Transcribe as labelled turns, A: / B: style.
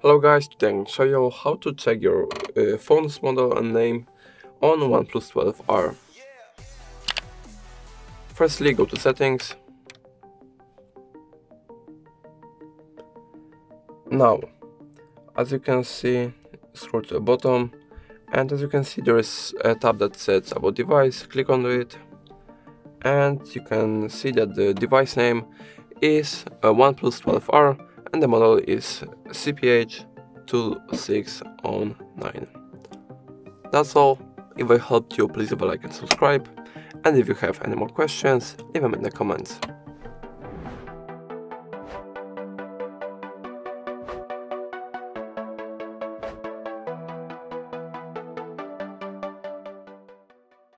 A: Hello guys, today I'm going to show you how to check your uh, phone's model and name on OnePlus 12R. Firstly, go to settings. Now, as you can see, scroll to the bottom. And as you can see there is a tab that says about device, click on it. And you can see that the device name is a OnePlus 12R and the model is CPH2609. That's all. If I helped you, please leave a like and subscribe. And if you have any more questions, leave them in the comments.